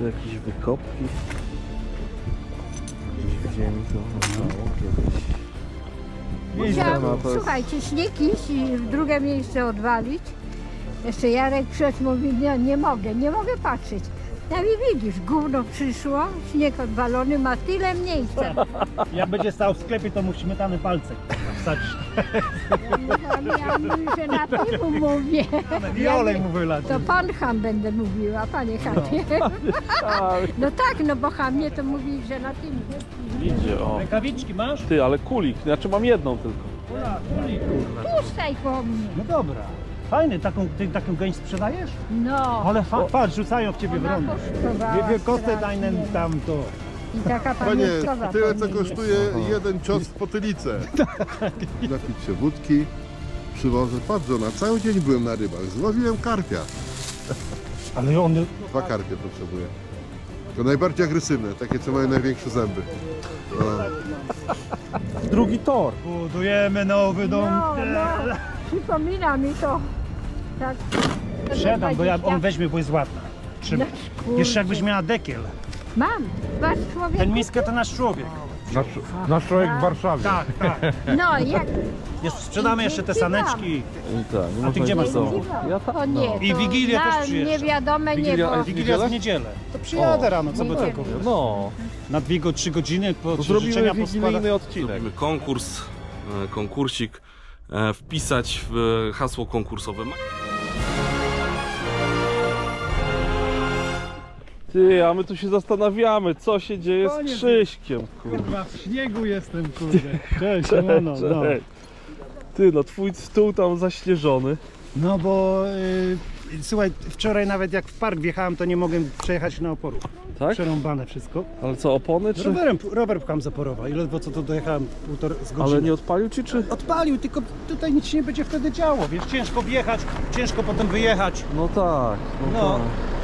Tu jakieś wykopki. Gdzieś w ziemi to leżało kiedyś. Musiałam, słuchajcie, śnieg iść i w drugie miejsce odwalić. Jeszcze Jarek przed mówi, nie, nie mogę, nie mogę patrzeć. No i widzisz, gówno przyszło, śnieg odwalony, ma tyle miejsca. Jak będzie stał w sklepie, to mu śmietany palce wsadzić. Ja mówiłam, że na tym mówię. I olej mu wylać. To pan ham będę mówiła, panie Hamie. No tak, no bo hamie to mówi, że na tym Idzie, o. Rękawiczki masz? Ty, ale kulik, znaczy mam jedną tylko. puszczaj po mnie. No dobra. Fajny, taką, ty taką gęś sprzedajesz? No, Ale fa- patrz, rzucają w ciebie w ona rondo. kosztowała Wie kostę strasznie. dajnen tam to. I taka Panie, pamiątkowa tyle co kosztuje jeden cios w potylicę. Napić się wódki, przywożę. Patrz, na cały dzień byłem na rybach. Złowiłem karpia. Ale on Dwa karpie potrzebuję. To najbardziej agresywne, takie co mają największe zęby. No. drugi tor. Budujemy nowy dom. No, no, przypomina mi to. Tak. Sprzedam, bo ja, on 20. weźmie, bo jest ładna. Trzyma. No. Jeszcze jakbyś miała dekiel. Mam, wasz człowiek. Ten miskę to nasz człowiek. Nasz, nasz człowiek w Warszawie. Tak, tak. No, jak Jest, sprzedamy jeszcze te saneczki. I tak, nie można gdzie masz do- Ja tak. to nie. I to Wigilię na też przyjeżdża. niewiadome Wigilia- niebo. a Wigilia jest w niedzielę. To przyjadę rano, co by tylko. No, Na dwie, go- trzy godziny po to trzy zrobimy wigilijny odcinek. Zrobimy konkurs, e, konkursik, e, wpisać w hasło konkursowe. Ty, a my tu się zastanawiamy, co się dzieje z Koniec. Krzyśkiem, kurde. Kurwa, w śniegu jestem, kurde. Cześć, Cześć, no, no. Cześć. Ty, no twój stół tam zaśnieżony. No bo y, słuchaj, wczoraj nawet jak w park wjechałem, to nie mogłem przejechać na oporu. Tak? Przerąbane wszystko. Ale co, opony czy... Rowerem, rower pcham zaporowa i ledwo co to dojechałem półtora z godziny. Ale nie odpalił ci, czy... Odpalił, tylko tutaj nic się nie będzie wtedy działo, wiesz, ciężko wjechać, ciężko potem wyjechać, No tak, no, No. tak.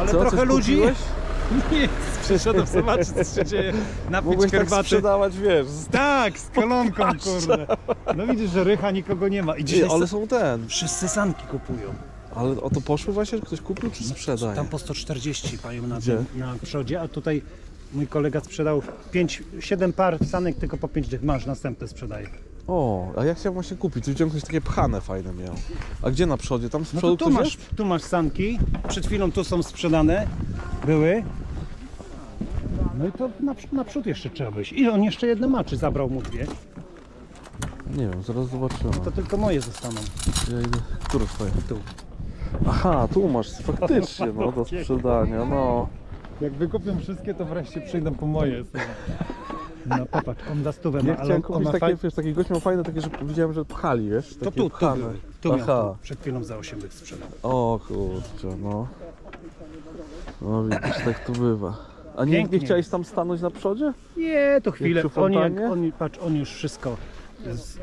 Ale Co, trochę ludzi... kupiłeś? Nie, przyszedłem zobaczyć co się dzieje, napić Mogłeś tak herbaty. sprzedawać, wiesz, tak, z kolonką, kurde. No widzisz, że rycha nikogo nie ma. I dzisiaj ale są ten. wszyscy sanki kupują. Ale o to poszły właśnie, że ktoś kupił, czy sprzedaje? Tam po 140 mają na, Gdzie? na przodzie, a tutaj mój kolega sprzedał 5, 7 par sanek, tylko po 5 dych masz, następne sprzedaje. O, a ja chciałem właśnie kupić, tu widziałem ktoś takie pchane fajne miał. A gdzie na przodzie? Tam z No przodu to tu ktoś masz, jest? tu masz sanki, przed chwilą tu są sprzedane, były. No i to naprzód, naprzód jeszcze trzeba być. I on jeszcze jedne ma, czy zabrał mu dwie? Nie wiem, zaraz zobaczymy. To tylko moje zostaną. Ja idę... Które twoje? Tu. Aha, tu masz faktycznie, no do sprzedania, no. Jak wykupią wszystkie, to wreszcie przyjdą po moje. No popatrz, on za stówę Ja ma, ale chciałem on, on kupić ma takie, faj... wiesz, taki gość miał fajne takie, że widziałem, że pchali, wiesz? To Takie tu, tu pchane. Tu miał, Aha. tu. Przed chwilą za 8 dych sprzedał. O kurczę, no. No widzisz, tak to bywa. A nie, nie Pięknie. chciałeś tam stanąć na przodzie? Nie, to chwilę. przy Oni, jak, oni, patrz, on już wszystko z,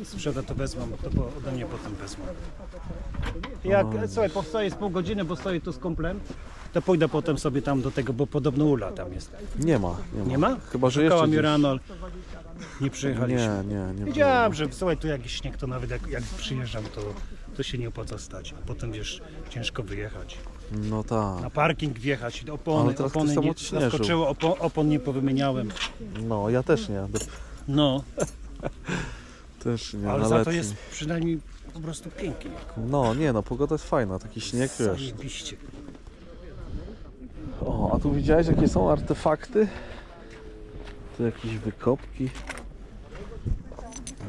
y, sprzeda, to wezmą, to po, ode mnie potem wezmą. Jak, słuchaj, postoję z pół godziny, bo stoję tu z kumplem, to pójdę potem sobie tam do tego, bo podobno ula tam jest. Nie ma, nie ma. Nie ma? Chyba, że Szukała jeszcze mi gdzieś- rano, nie przyjechaliśmy. Nie, nie, nie. Wiedziałem, że słuchaj, tu jakiś śnieg, to nawet jak, jak przyjeżdżam, to, to się nie opłaca stać. A potem wiesz, ciężko wyjechać. No tak. Na parking wjechać, opony, Ale teraz opony ktoś tam nie odśnieżył. zaskoczyło, opon, opon nie powymieniałem. No, ja też nie. Do- No, Też nie, ale na za to letni. jest przynajmniej po prostu pięknie. No, nie no, pogoda jest fajna, taki śnieg, wiesz. Zajebiście. O, a tu widziałeś jakie są artefakty? Tu jakieś wykopki.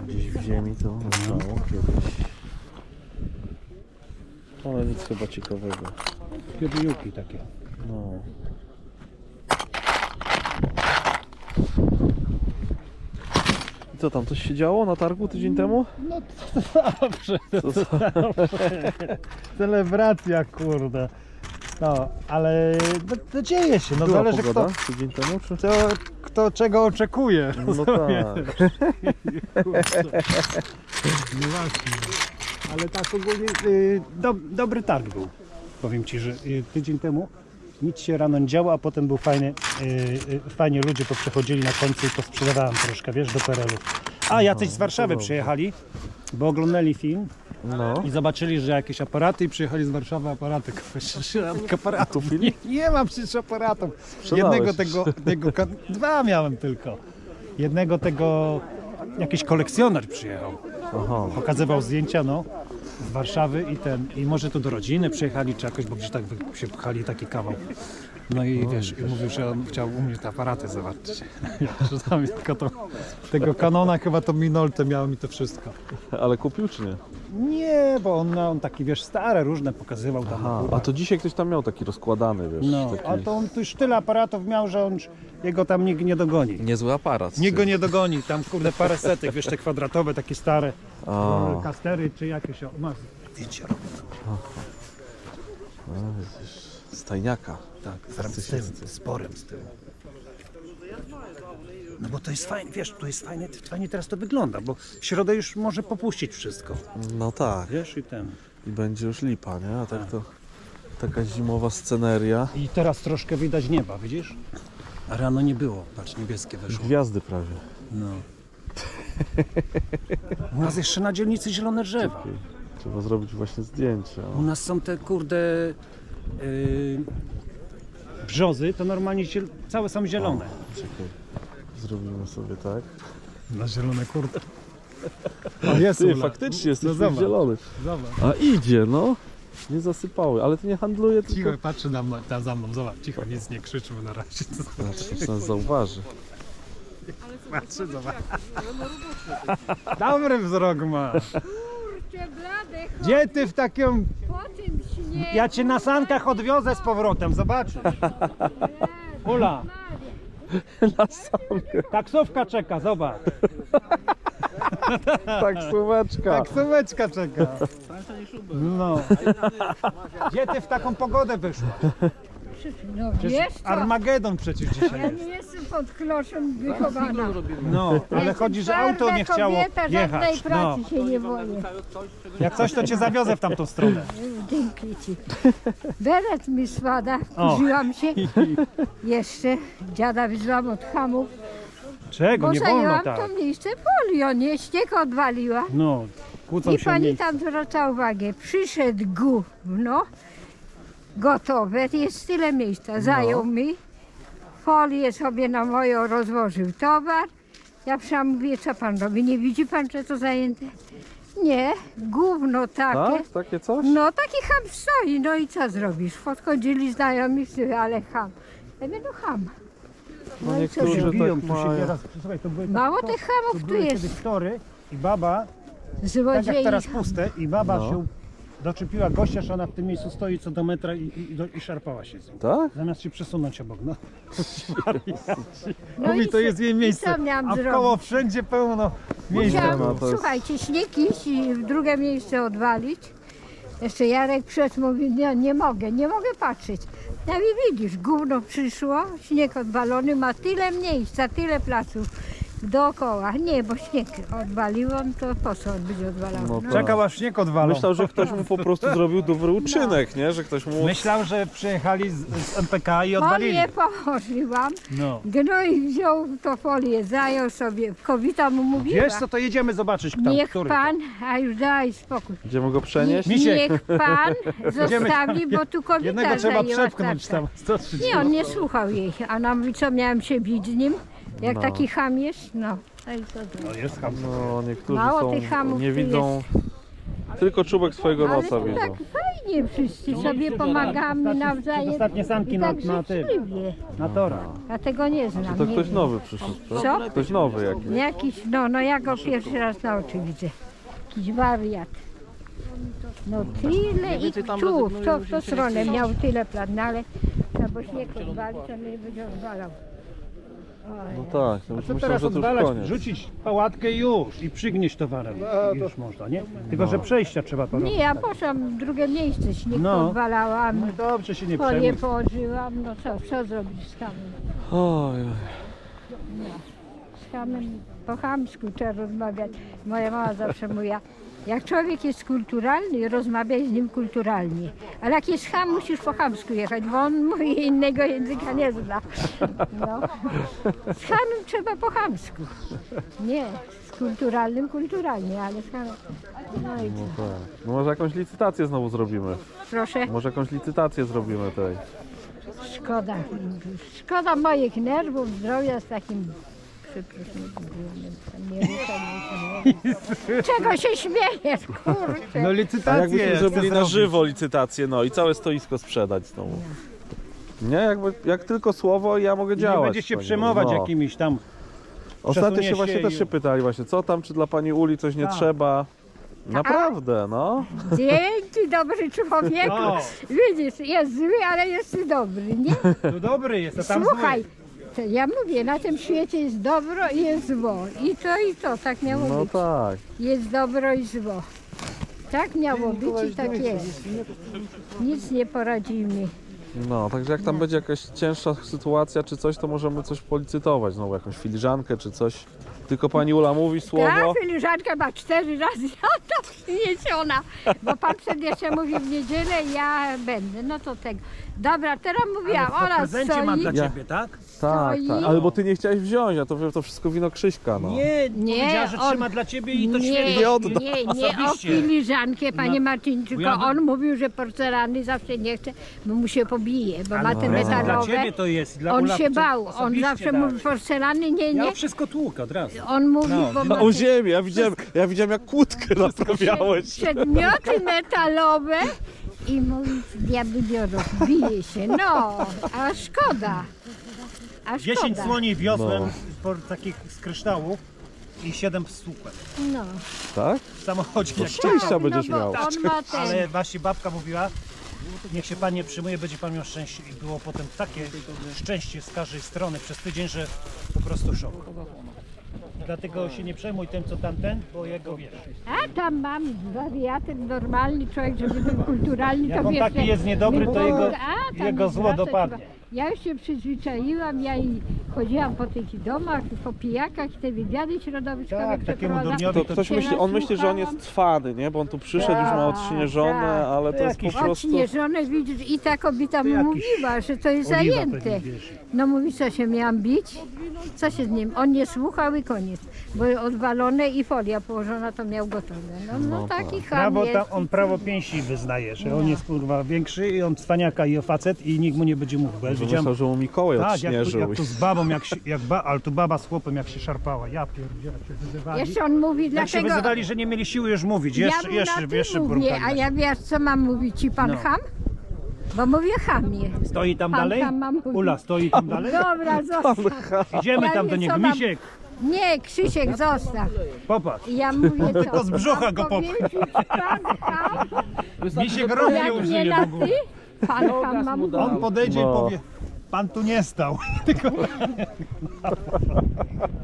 Gdzieś w ziemi to leżało kiedyś. Ale nic chyba ciekawego. Piodujówki takie. No. I co tam, coś się działo na targu tydzień temu? No to dobrze, To, co? celebracja kurde. No, ale no, to dzieje się, no Była zależy pogoda kto, tydzień temu, czy? kto, kto czego oczekuje. No tak. No właśnie. Ale tak ogólnie y, do, dobry targ był. Powiem Ci, że y, tydzień temu nic się rano nie działo, a potem był fajny, y, y, fajnie ludzie poprzechodzili na końcu i posprzedawałem troszkę, wiesz, do PRL-u. A jacyś z Warszawy przyjechali, bo oglądali film No. i zobaczyli, że jakieś aparaty i przyjechali z Warszawy aparaty. Aparatów. Nie, nie mam przecież aparatów. Jednego tego, tego, dwa miałem tylko. Jednego tego, jakiś kolekcjoner przyjechał. Aha. Pokazywał zdjęcia, no, z Warszawy i ten, i może tu do rodziny przyjechali czy jakoś, bo gdzieś tak się pchali taki kawał. No i wiesz, i mówił, że on chciał u mnie te aparaty zobaczyć. Ja, że tam tylko to, tego kanona chyba to Minoltę miałem i to wszystko. Ale kupił czy nie? Nie, bo on, on taki, wiesz, stare różne pokazywał tam. Aha. A to dzisiaj ktoś tam miał taki rozkładany, wiesz. No, taki... a to on tu już tyle aparatów miał, że on jego tam nikt nie dogoni. Niezły aparat. Nikt go nie dogoni, tam kurde parę setek, wiesz, te kwadratowe, takie stare A, kastery czy jakieś, o, masz zdjęcia robię. stajniaka. Tak, z, z tym, z sporem z tyłu. No bo to jest fajne, wiesz, to jest fajne, fajnie teraz to wygląda, bo w środę już może popuścić wszystko, No tak. wiesz, i ten. I będzie już lipa, nie? A tak to taka zimowa sceneria. I teraz troszkę widać nieba, widzisz? A rano nie było, patrz, niebieskie weszło. Gwiazdy prawie. No. U nas jeszcze na dzielnicy zielone drzewa. Trzeba zrobić właśnie zdjęcie. U nas są te kurde yy, brzozy, to normalnie ziel- całe są zielone. Czekaj. Zrobimy sobie tak. Na zielone kurde. O, jest Ty, Ula. faktycznie jesteś No no zobacz. zielony. Zobacz. A idzie, no. Nie zasypały, ale to nie handluje, tylko... Cicho, patrzy na tam za mną, zobacz, cicho, nic nie krzyczmy na razie. Znaczy, co zauważy. Patrzy, zobacz. Dobry wzrok ma. Kurczę, chodź Gdzie ty w takim... po tym śniegu. Ja cię na sankach odwiozę z powrotem, zobaczysz. Ula, Na taksówka czeka, zobacz. Tak, słóweczka. Taksóweczka czeka. No. Gdzie ty w taką pogodę No Przecież wiesz co, Armagedon przecież dzisiaj ja jest. nie jestem pod kloszem wychowana. No, ale Jestem chodzi, że auto nie twarda chciało kobieta, żadnej jechać. No. pracy się nie boję. Jak coś, to cię zawiozę w tamtą stronę. Dzięki ci. Beret mi spada, O. użyłam się. Jeszcze dziada wyzłam od hamów, Czego? bo Nie wolno zajęłam tak. to miejsce polio, nie? Śnieg odwaliła. No, kłócą I się pani tam zwraca uwagę, przyszedł gówno, gotowe, jest tyle No. miejsca, zajął mi, folię sobie na moją rozłożył towar. Ja przyszłam, mówię, co pan robi, nie widzi pan, że to zajęte? Nie, gówno takie. Tak? Takie coś? No taki ham stoi, no i co zrobisz? Podchodzili znajomi, ale ham. Ja mówię, no ham. No No i co niektórzy zrobić? Biją, tak tu się mają. teraz, słuchaj, to były, Mało tych hamów tu były kiedyś jest. tory i baba, tak jak Złodziei. teraz puste, i baba No. się doczepiła gościa, że ona w tym miejscu stoi co do metra i, i, do- i szarpała się z nim. Tak? Zamiast się przesunąć obok, no. No Mówi, i to co- jest jej i miejsce, co miałam a wkoło wszędzie pełno miejsca. Musiałam, No, to jest- słuchajcie, śnieg iść i w drugie miejsce odwalić. Jeszcze Jarek przed mówi, nie, nie mogę, nie mogę patrzeć. Ja mówię, widzisz, gówno przyszło, śnieg odwalony, ma tyle miejsca, tyle placów dookoła. Nie, bo śnieg odwalił, on to po co on będzie odwalał? No No, tak. Czekał aż śnieg odwalą. Myślał, że ktoś mu po prostu zrobił dobry uczynek, nie? Że ktoś mu... Myślał, że przyjechali z, z MPK i Folię odwalili. położyłam, No. gnój wziął to folię, zajął sobie, kowita mu mówiła. Wiesz co, to jedziemy zobaczyć tam, Niech który pan, a już daj spokój. Idziemy go przenieść? Misiek. Niech pan zostawi, bo tu to. kobieta Jednego trzeba zajęła przepchnąć tam. 130. Nie, on nie słuchał jej, a ona mówi, co miałem się bić z nim, jak No. taki ham jest, no. no co? No jest ham. No, niektórzy Mało są... tych hamów nie tu widzą... Tylko czubek swojego Ale nosa to widzą. tak fajnie wszyscy sobie pomagamy nawzajem. Ostatnie sanki I na, tak na tym, życzliwie. na torach. Ja tego nie znam. To nie ktoś wiem. nowy przyszedł, tak? Co? Ktoś nowy jakiś. Jakiś, no, no ja go pierwszy raz na oczy widzę. Jakiś wariat. No tyle i tu, w tą, w tą stronę miał tyle plan, no ale no bo śnieg odwali, to nie będzie odwalał. No tak, to już Co teraz że to już odwalać? koniec. Rzucić pałatkę i już i przygnieść towarem. Już można, nie? Tylko, że przejścia trzeba porobić. Nie, ja poszłam w drugie miejsce, śnieg No. odwalałam, No i dobrze się nie przejmuj. położyłam, no co, co zrobić z hamem? Oj, oj. Z hamem po chamsku trzeba rozmawiać. Moja mama zawsze mówiła, Jak człowiek jest kulturalny, rozmawiaj z nim kulturalnie. Ale jak jest ham, musisz po chamsku jechać, bo on mówi innego języka nie zna. No. Z hamem trzeba po chamsku. Nie, z kulturalnym kulturalnie, ale z hamem. No i co? Tak. No może jakąś licytację znowu zrobimy. Proszę, Może jakąś licytację zrobimy tej. szkoda. Szkoda moich nerwów, zdrowia z takim przepraszam, gównem, tam nie ruszam, nie. Czego się śmiejesz, kurczę? No A licytację jakbyśmy zrobili na żywo licytację, no i całe stoisko sprzedać znowu. Nie, jakby, jak tylko słowo ja mogę Nie działać. będzie się panie przejmować no. jakimiś tam. Ostatnio się właśnie się też i- się pytali właśnie, co tam, czy dla pani Uli coś nie Tak. trzeba. Naprawdę, no. Dzięki, dobry człowieku. O. Widzisz, jest zły, ale jest dobry, nie? To dobry jest, a tam Słuchaj, zły. To ja mówię, na tym świecie jest dobro i jest zło. I to i to, tak miało No być. tak. Jest dobro i zło. Tak miało być i tak jest. Nic nie poradzimy. No, także jak tam będzie jakaś cięższa sytuacja czy coś, to możemy coś policytować, znowu jakąś filiżankę czy coś. Tylko pani Ula mówi słowo. Ta filiżanka ma cztery razy lata przyniesiona, bo pan przed jeszcze mówi w niedzielę, ja będę, no to tego. Dobra, teraz mówiłam, ona prezencie stoi. dla Ja- ciebie, tak? Tak, stoi. tak. Ale bo ty nie chciałeś wziąć, a to, to wszystko wino Krzyśka, no. Nie, Nie, powiedziała, że on- trzyma dla ciebie i to nie, świetnie. Nie odda. nie, nie o Osobiście. filiżankę, panie Marcin, tylko ja- on mówił, że porcelany zawsze nie chce, bo mu się pobije, bo ma te prezent dla metalowe. ciebie to jest. Dla On Ula się bał, on osobiście zawsze dał. mówi porcelany, nie, Ja nie. wszystko tłukę od razu. On mówi, No, bo ma O te ziemię, ja widziałem, ja widziałem jak kłódkę naprawiałeś. przedmioty metalowe i mówi, diabły biorą, bije się, no, a szkoda. A 10 szkoda. słoni wiosłem No. po takich z kryształu i 7 słupek. No. Tak? W samochodzie jak szczęścia no, będziesz bo miał. On ma ten, Ale właśnie babka mówiła, niech się pan nie przyjmuje, będzie pan miał szczęście. I było potem takie szczęście z każdej strony przez tydzień, że po prostu szok. Dlatego się nie przejmuj tym, co tamten, bo jego wiesz. A tam mam wariaty, normalny człowiek, żeby był kulturalny, Jak to on wiesz, taki że- jest niedobry, to jego- A, tam jego zło dopadnie. Ja już się przyzwyczaiłam, ja i chodziłam po tych domach, po pijakach, te wywiady środowiskowe Tak, takiemu przeprowadzam. To ktoś myśli, on myśli, że on jest cwany, nie? Bo on tu przyszedł, już ma odśnieżone, tak. ale to jest po Jakiś prostu... Odśnieżone, widzisz, i ta kobieta mu jakiś mówiła, że to jest Oliwa zajęte. wiesz. No mówi, co się miałam bić? Co się z nim? On nie słuchał i koniec. Bo odwalone i folia położona to miał gotowe. No, no, taki ham Prawo jest. ta, on prawo pięści wyznaje, że on jest kurwa większy i on cwaniaka i o facet i nikt mu nie będzie mówił. Bo ja Że widziałem, myślał, że mu Mikołaj tak, jak, tu- odśnieżył. jak tu z babą, jak, się, jak ba, ale tu baba z chłopem jak się szarpała. Ja pierdzielę, się wyzywali. Jeszcze on mówi, Jak się dlaczego... wyzywali, że nie mieli siły już mówić. ja Jeszcze, mu jeszcze, na ty jeszcze mówię, a ja wiesz, co mam mówić ci pan No. ham? Bo mówię hamie. Stoi tam Pan dalej? tam ma mówić. Ula, stoi tam dalej? Dobra, zostaw. Idziemy Ja tam do niego. co mam- Misiek, Nie, Krzysiek, zostaw. popatrz. I ja mówię co? Tylko z brzucha Mam go powiedzieć, Pan Misiek rąk nie jak nie użyje w na ogóle. ty, pan ham ma mówić. On podejdzie No. i powie, pan tu nie stał. Tylko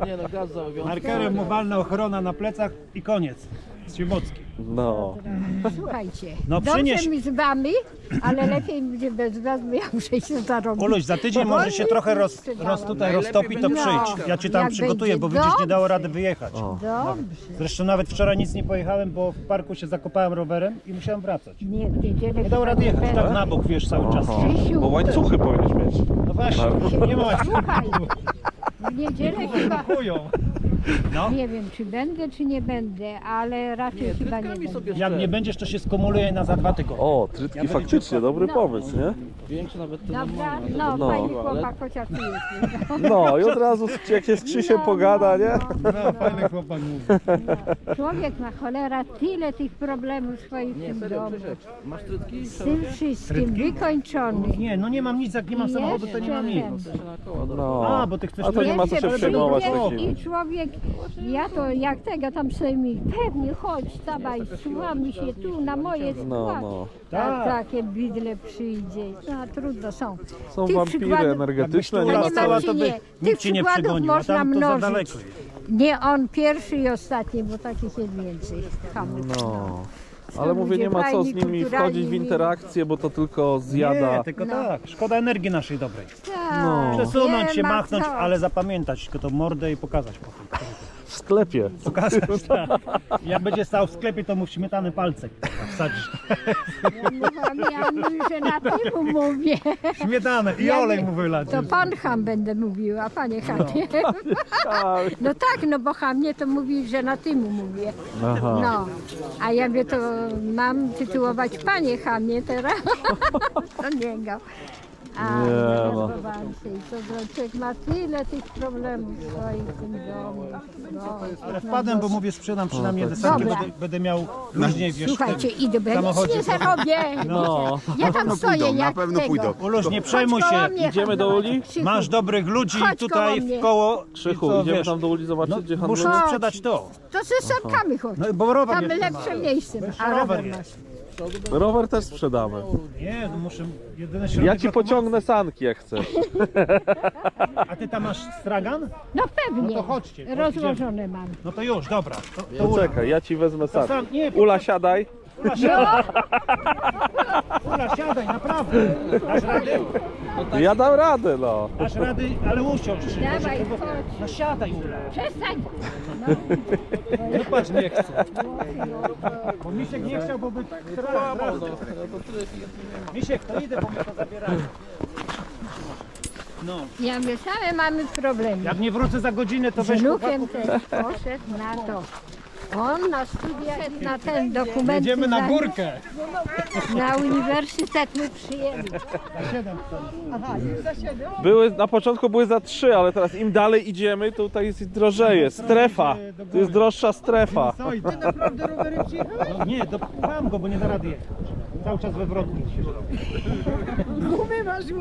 Nie no, gaz za obowiązek. markerem mu walna ochrona na plecach i koniec. Z Ciemocki. No. Słuchajcie, No, dobrze przynieś- mi z wami, ale lepiej będzie bez was, bo ja muszę się zarobić. Oluś, za tydzień może się trochę roz, roz tutaj roztopi, to No, przyjdź. Ja cię tam jak przygotuję, bo widzisz, nie dało dobrze. rady wyjechać. Dobrze. Zresztą nawet wczoraj nic nie pojechałem, bo w parku się zakopałem rowerem i musiałem wracać. Nie, w niedzielę Nie dało rady jechać, tak na bok wiesz cały czas. Aha. Krzysiu. Bo łańcuchy powinieneś mieć. No właśnie, nie ma Słuchaj, w niedzielę chyba, chują. No, nie wiem czy będę, czy nie będę, ale raczej Nie, chyba nie będę. sobie jak nie będziesz, to się skumuluje na za dwa tygodnie. O, trytki faktycznie, dobry pomysł, nie? Większe nawet te Dobra, no, No. fajny chłopak, chociaż tu jest. No, No i od razu jak się z Krzysiem pogada, nie? No, fajny chłopak mówi. Człowiek ma cholera tyle tych problemów swoich w Nie, tym serio, domu. Masz trytki? Z tym wszystkim wykończony. Nie, no nie mam nic, jak nie mam samochodu, to nie mam nic. No. A, bo ty chcesz A to nie ma co się przejmować takimi. I człowiek, ja to jak tego tam sobie mi, pewnie chodź, dawaj, słuchamy się tu na moje No, skład. no. A Tak. takie bidle przyjdzie. No trudno są. Są Tych wampiry przykładów- energetyczne, nie ma co... to by Marcinie, nikt tych cię nie przykładów a można tam to za mnożyć. daleko jest. Nie on pierwszy i ostatni, bo takich jest więcej. Hamów. No. Ale mówię, nie ma co z nimi wchodzić w interakcję, bo to tylko zjada. Nie, tylko No. tak, szkoda energii naszej dobrej. Tak, No. Przesunąć nie się, ma machnąć, co. ale zapamiętać tylko tą mordę i pokazać potem. W sklepie. Pokażesz, tak. Jak będzie stał w sklepie, to mu w śmietany palcek wsadzisz. Ja mówiłam, ja mówię, że na tyłu mówię. Śmietanę i Ja olej mu wylać. To pan ham będę mówiła, panie hamie. No tak, no bo hamie to mówi, że na tymu mówię. Aha. No, a ja mówię, to mam tytułować panie hamie teraz. To niego. A Nie, nie, no. no. I to człowiek ma tyle tych problemów w swoim tym domu. No, Ale wpadłem, bo mówię, sprzedam przynajmniej te sanki, Dobra. będę, będę miał luźniej, wiesz, Słuchajcie, idę, bo ja nic samochodzie. nie zarobię. No. Ja tam stoję pójdą, na jak pewno tego. pójdą. Uluż, nie przejmuj Chodź koło się. mnie, Idziemy do Uli? Krzychu. Masz dobrych ludzi Chodź tutaj mnie. w koło. i Krzychu, co, idziemy wiesz, tam do uli zobaczyć, No, gdzie muszę handlujesz? sprzedać to. To ze sankami chodź. No, bo rower Tam lepsze miejsce. A rower rower jest. masz. Rower też sprzedamy. Nie, no muszę jedyne środek Ja ci lokomocji. pociągnę sanki jak chcesz. A ty tam masz stragan? No pewnie. No to chodźcie, chodź, Rozłożone mam. No to już, dobra. To, to czekaj, ja ci wezmę sanki. sam, nie, Ula, siadaj. Ula, siadaj. Siadaj, naprawdę. Dasz rady? Ja dam radę, no. Dasz rady, ale usiądź. Krzysiu, Dawaj, żeby- chodź. No siadaj, Ula. Przestań. No patrz, nie chcę. Bo Misiek nie chciał, bo by teraz. Misiek, to idę, bo my to zabieramy. No, Ja mówię, same mamy problemy. jak nie wrócę za godzinę, to Z weź wnukiem też poszedł na to. On na studia, na ten dokument. Jedziemy na górkę. Na uniwersytet my przyjęli. Były, na początku były za trzy, ale teraz im dalej idziemy, to tutaj jest drożeje. Strefa. Tu jest droższa strefa. No nie, dopływam go, bo nie da rady jechać. Cały czas we wrotku.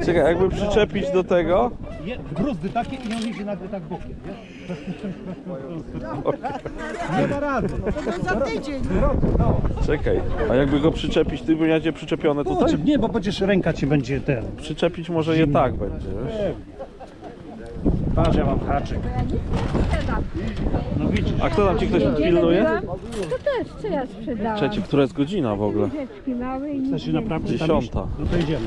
Czekaj, jakby przyczepić do tego. Je, bruzdy takie i on idzie nagle tak bokiem. Nie, nie da rady. Czekaj, a jakby go przyczepić, ty będzie przyczepione tutaj? Kurczę, nie, bo przecież ręka ci będzie ten. Przyczepić może je tak będzie, wiesz? Patrz, ja mam haczyk. No widzisz. A kto tam ci ktoś pilnuje? To też, co ja sprzedałam. Trzeci, która jest godzina w ogóle? Łyżeczki małe i Chcesz się nie naprawdę tam Dziesiąta. iść? No to idziemy.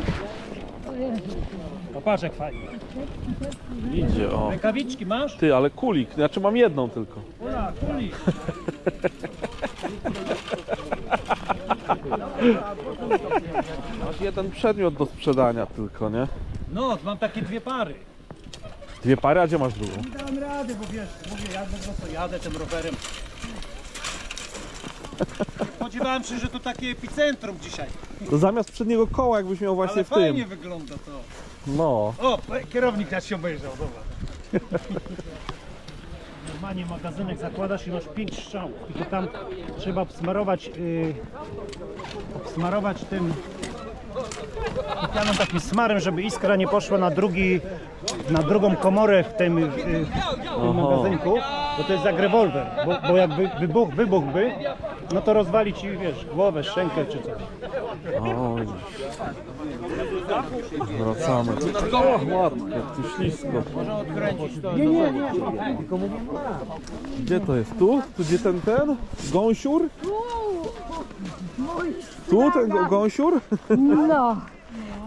Popatrz jak fajnie. Idzie, o. Rękawiczki masz? Ty, ale kulik, znaczy mam jedną tylko. Ula, kuli. Masz jeden przedmiot do sprzedania tylko, nie? No, mam takie dwie pary. Dwie pary, a gdzie masz drugą? Nie dałem rady, bo wiesz, mówię, jadę, no to jadę tym rowerem. Spodziewałem się, że to takie epicentrum dzisiaj. To zamiast przedniego koła jakbyś miał właśnie Ale w tym. fajnie wygląda to. No. O, kierownik teraz się obejrzał, zobacz. Normalnie magazynek zakładasz i masz pięć strzałów. Tylko tam trzeba obsmarować, yy, obsmarować tym specjalnym takim smarem, żeby iskra nie poszła na drugi, na drugą komorę w tym, w tym magazynku, bo to jest jak rewolwer, bo, bo jakby wybuch, wybuchłby, no to rozwali ci, wiesz, głowę, szczękę czy coś. O, widzisz. Wracamy. O, matko, jak tu ślisko. Gdzie to jest? Tu? Tu gdzie ten ten? Gąsiur? Tu ten gąsiur? No,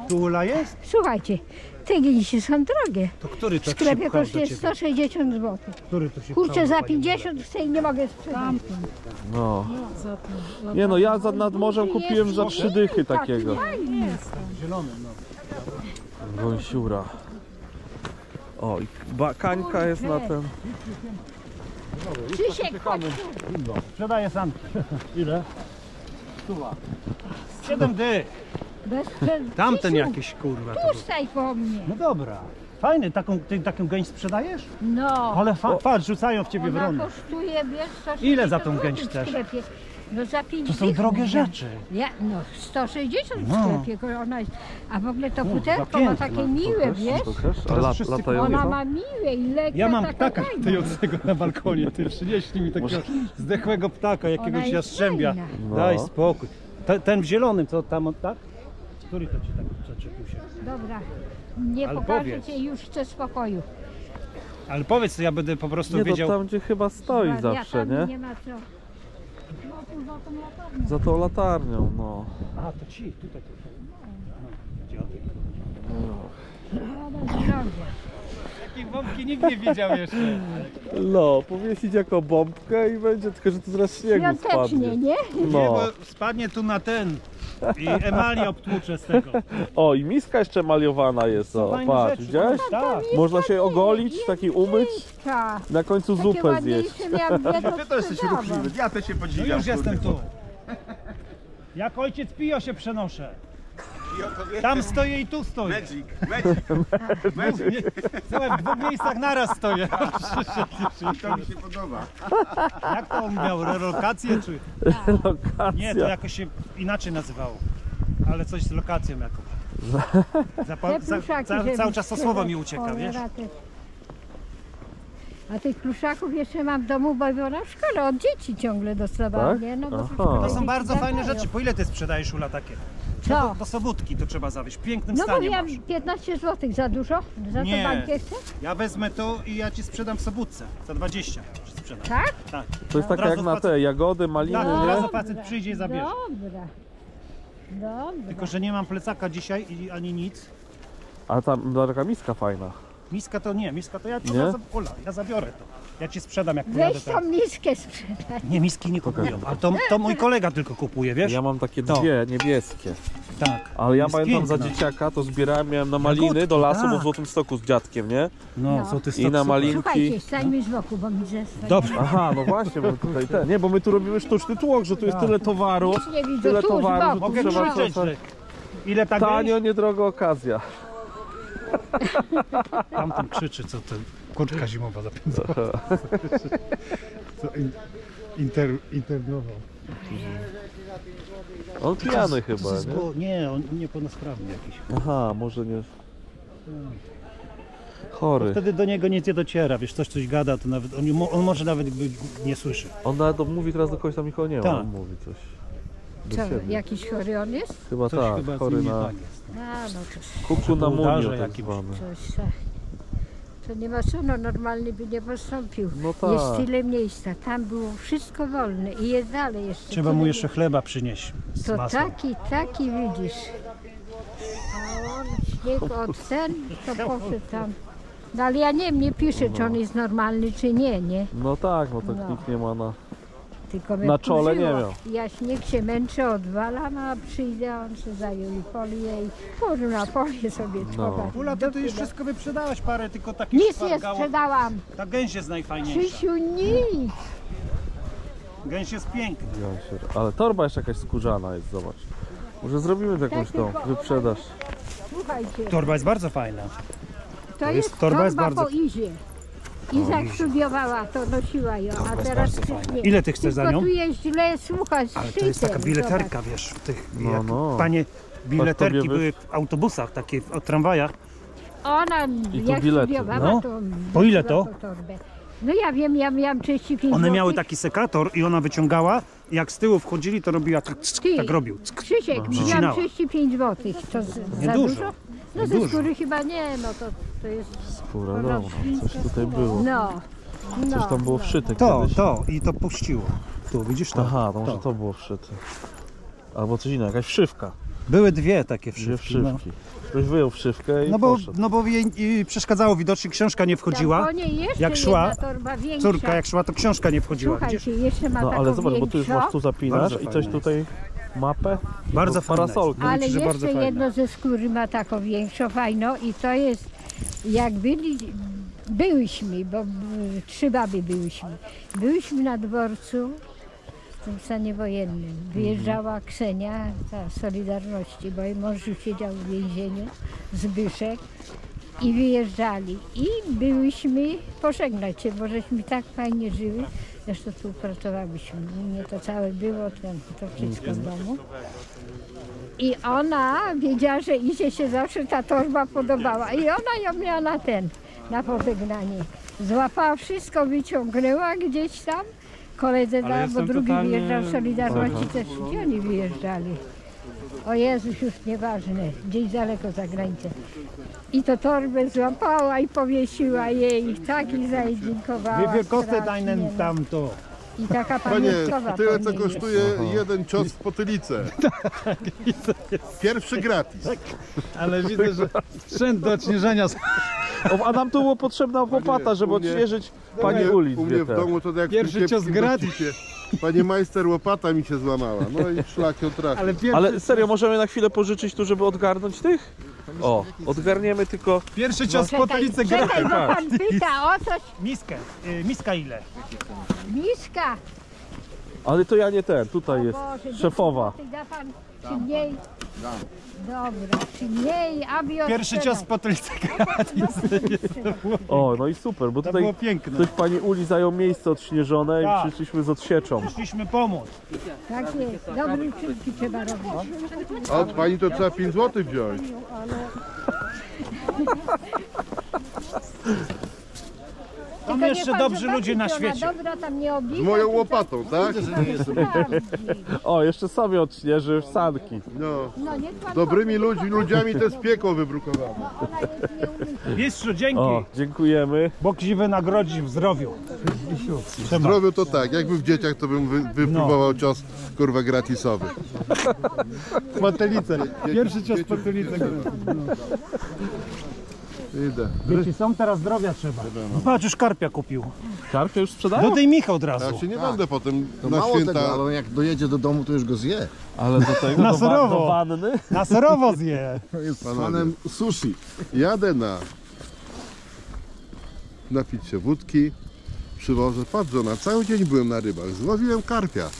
Tu Ula jest? słuchajcie, te glisy są drogie. To który W to sklepie się pchał do kosztuje ciebie? 160 zł. Który to się Kurczę, pchał za pani? 50 chcę i nie mogę sprzedać. No. Nie no, ja za, nad morzem kupiłem za trzy dychy takiego. Zielony, no. Gąsiura. O, i ba- kańka jest na ten. Krzysiek, chodź tu. Sprzedaję sanki. Ile? Stuwa. Siedem dy. Bez sprzed- Tamten Krzysiu, jakiś kurwa. to był. Puszczaj po mnie. No dobra. Fajny, taką, ty taką gęś sprzedajesz? No. Ale fa- patrz, rzucają w ciebie Ona wrony. kosztuje, wiesz, 160 Ile za tą złotych gęś w chcesz? sklepie. No za 5 To są drogie rzeczy. Ja, no 160 w No. sklepie, ona jest, a w ogóle to za pudełko ma piękna. takie miłe, wiesz? Pokaż, a Teraz lat, wszyscy- Ona latająca? ma miłe i lekkie. Ja mam taka ptaka fajna. na balkonie. Ty przynieśli mi takiego zdechłego ptaka, jakiegoś jest jastrzębia. fajna. No. Daj spokój. Te, ten w zielonym, co tam, tak? Który to ci tak zaczepił się? Dobra, nie Ale pokażę powiedz. cię, już chcę spokoju. Ale powiedz, to ja będę po prostu Nie, to wiedział. tam gdzie chyba stoi Wariatami zawsze, nie? Nie ma co. No tu za tą latarnią. Za tą latarnią, no. A, to ci, tutaj. tutaj. No, dziadek. Woda zdrowia. takiej bombki nikt nie widział jeszcze. No, powiesić jako bombkę i będzie, tylko że to zaraz śniegu Świątecznie, spadnie. nie? No. spadnie tu na ten i emalię obtłuczę z tego. O, i miska jeszcze maliowana jest, o, Fajne patrz, rzeczy. widziałeś? Tak. Można się ogolić, taki umyć, na końcu Takie zupę zjeść. ładniejsze miałam to Ty to jesteś ruchliwy, ja też się No podziwiam. już kurde. jestem tu. Jak ojciec Pio się przenoszę. Tam stoję i tu stoję. Magic, magic, magic. Słuchaj, w dwóch miejscach naraz stoję. To mi się podoba. Jak to on miał? Relokację czy... Lokacja. Nie, to jakoś się inaczej nazywało. Ale coś z lokacją jakąś. Zapa- Te za, za, cały czas to słowo mi ucieka, wiesz? A tych pluszaków jeszcze mam w domu, bo na w szkole od dzieci ciągle dostawałam, Tak? nie? No, bo Aha. To są bardzo fajne rzeczy. Po ile ty sprzedajesz Ula takie? Co? Do sobótki to trzeba zawieźć. W pięknym No bo stanie ja masz. 15 zł za dużo, za Nie. to chcę? Ja wezmę to i ja ci sprzedam w sobótce. Za 20 ci sprzedam. Tak? Tak. To jest Od taka jak razu na facet- te jagody, maliny, Tak, od nie? razu facet przyjdzie i zabierze. Dobra. Dobra. Tylko, że nie mam plecaka dzisiaj i ani nic. A tam taka miska fajna. Miska to nie, miska to ja to Nie? ja, zabiorę to. Ja ci sprzedam jak pojadę Weź teraz. tą miskę sprzedaj. Nie, miski nie kupują, ale to, to mój kolega tylko kupuje, wiesz? Ja mam takie To. dwie niebieskie. Tak. Ale ja Jest pamiętam za piękna. dzieciaka, to zbierałem, miałem na maliny Jagódki, do lasu, bo tak. w Złotym Stoku z dziadkiem, nie? No, No. co ty I na malin- Słuchajcie, stańmy z boku, bo mi zesłać. Dobrze. Aha, no właśnie, bo tutaj ten. Nie, bo my tu robimy sztuczny tłok, że tu jest tyle towaru. Nic nie widzę, Tyle tu z towaru, że boku. Mogę Trzeba no. krzyczeć, że ile tak Tanio, niedroga okazja. Tamten krzyczy, co to kurtka zimowa zapędza. Inter, internował. On pijany chyba, nie? Nie, on niepełnosprawny jakiś. Aha, może nie. Chory. Wtedy do niego nic nie dociera, wiesz, coś coś gada, to nawet on, on może nawet nie słyszy. On nawet mówi teraz do kogoś tam nikogo nie ma, Tak. on mówi coś. Do Co, siebie. jakiś chory on jest? Chyba Coś tak, chyba z chory nim nie na tak jest. A, no kuku na udarze munio tak jakimś. zwany. coś, tak. to nie ma co, no normalny by nie postąpił. No tak. Jest tyle miejsca, tam było wszystko wolne i jest dalej jeszcze. Trzeba tyle mu jeszcze chleba przynieść z To masłem. taki, taki widzisz. A on śnieg od ten, to poszedł tam. No ale ja nie wiem, nie pisze, czy on jest normalny, czy nie, nie? No tak, no to No. nikt nie ma na... Tylko mnie Na czole nie wkurzyło. miał. Ja śnieg się męczę, odwalam, a przyjdę, on się zajął i polię i położył na polię sobie No. trochę. Ula, ty, ty już wszystko wyprzedałaś parę, tylko takich Nic nie sprzedałam. Ta gęś jest najfajniejsza. Krzysiu, nic. Gęś jest piękna. Ja się- Ale torba jeszcze jakaś skórzana jest, zobacz. Może zrobimy jakąś tą wyprzedaż. Słuchajcie, Torba jest bardzo fajna. to, jest- jest torba torba, jest bardzo- po Izie. Iza jak studiowała, to nosiła ją, a teraz bardzo już fajna. nie. Ile ty chcesz za Tylko nią? tu jest źle słuchać Ale to jest taka bileterka, wiesz, w tych, No, jak no. panie bileterki były w autobusach, takie w tramwajach. Ona tu jak bilety, studiowała, no. to Po ile to? torbę. No ja wiem, ja miałam 35 One miały złotych. taki sekator i ona wyciągała i jak z tyłu wchodzili, to robiła tak, Ty. tak robił. Ck. Krzysiek, Przycinała. miałam 35 zł. To z, Nie za dużo. dużo? No ze dużo. skóry chyba nie, no to, to jest... Skóra, dobra, coś tutaj było. No. no Coś tam było wszyte To, kiedyś. to i to puściło. Tu, widzisz to? Aha, to może to. to było wszyte. Albo coś innego, jakaś wszywka. Były dwie takie Dwie wszywki. No. wszywki. Ktoś wyjął wszywkę i No bo, poszedł. no bo jej i przeszkadzało widocznie, książka nie wchodziła. Tam po niej jeszcze Jak szła, jedna torba większa. Córka jak szła, to książka nie wchodziła. Widzisz? Słuchajcie, jeszcze ma No taką ale zobacz, bo tu już większą, masz tu zapinasz Bardzo i coś fajne tutaj mapę. Bardzo jest. parasolkę. Powiem Ale ci, że bardzo jeszcze fajna. jedno ze skóry ma taką większą, fajną i to jest, jak byli, byłyśmy, bo b- trzy baby byłyśmy. Byłyśmy na dworcu tym stanie wojennym. Wyjeżdżała Ksenia, ta Solidarności, bo jej mąż już siedział w więzieniu, Zbyszek. I wyjeżdżali. I byłyśmy pożegnać się, bo żeśmy tak fajnie żyły. Zresztą tu pracowałyśmy. Nie to całe było, ten, to wszystko w domu. I ona wiedziała, że idzie się zawsze ta torba podobała. I ona ją miała na ten, na pożegnanie. Złapała wszystko, wyciągnęła gdzieś tam. Koledze dała, bo drugi wyjeżdżał z Solidarności też. Gdzie oni wyjeżdżali? O Jezus, już nieważne, gdzieś daleko za granicę. I to torbę złapała i powiesiła jej, tak i za jej dziękowała. Wie, wie, kostet strasznie, einen no. tamto. I taka Panie, pamiątkowa tyle po co niej kosztuje jeden cios w potylicę. Pierwszy gratis. Ale widzę, że sprzęt do odśnieżania O, a nam tu było potrzebna łopata, żeby u mnie- odświeżyć U pani mnie- Uli. U mnie w domu to jak Pierwszy cios kiepskim. Panie majster, łopata mi się złamała. No i szlak ją trafił. Ale pierwszy, Ale serio, możemy na chwilę pożyczyć tu, żeby odgarnąć tych? O, odgarniemy tylko... pierwszy cios w Czekaj, potylicę gra. czekaj, bo pan pyta o coś. Miskę. Y, miska ile? Miska. Ale to ja nie ten, tutaj jest Boże, szefowa. złotych Da pan czy mniej? Dobra, czy mniej, aby Pierwszy cios w potylicę gratis. O, no i super, bo To tutaj było piękne. ktoś pani Uli zajął miejsce odśnieżone i Tak. przyszliśmy z odsieczą. Przyszliśmy pomóc. Tak jest, dobre uczynki trzeba robić. A od pani to trzeba 5 zł wziąć. Tam Tylko jeszcze niech pan dobrzy zobaczy, ludzie na czy ona świecie. Dobra, tam nie Z moją czy łopatą, tak? O, jeszcze sobie odśnieży sanki. No. No, niech pan Dobrymi powie, ludźmi, ludziami to jest piekło wybrukowane. Ona jest nieumyta. Mistrzu, dzięki. O, dziękujemy. Bóg ci wynagrodzi w zdrowiu. Zdrowiu to tak, jakby w dzieciach to bym wy, wypróbował cios kurwa gratisowy. Potylicę. Pierwszy cios w potylicę gra. Idę. Dzieci są, teraz zdrowia trzeba. Patrz, już karpia kupił. Karpę już Do sprzedają? tej Michał od razu. Ja się nie będę potem To na mało święta... tego, ale on jak dojedzie do domu, to już go zje. Ale do tego, Na do, wanny? Na serowo zje. Jest Panowie. fanem sushi. Jadę na... Napić się wódki. Przywożę. Patrz, na cały dzień byłem na rybach. Złowiłem karpia.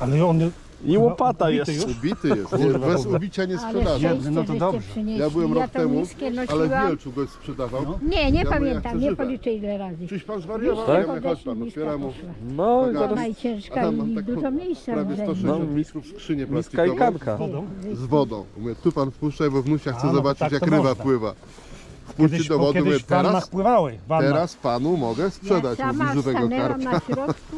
Ale on... I łopata ubity jest. już? Ubity jest. Nie, bez ubicia nie sprzedawał. no to dobrze. Ja byłem rok temu, ale w. Mielczu go sprzedawał. Nie, nie Ja pamiętam, nie żywe. policzę ile razy. Czyś pan zwariował? Tak? Ja mówię, chodź pan, otwieram mu. No i Bagaż. zaraz Ona i ciężka Aha, mam i taką dużo miejsca Prawie w 160 No, litrów skrzynię miska i plastikową kanka. z wodą. Mówię, tu pan wpuszczaj, bo wnusia chce no zobaczyć tak jak ryba pływa. Wpuśćcie do wody, mówię, teraz, pływały. teraz panu mogę sprzedać, ja sama żywego karpia. na środku.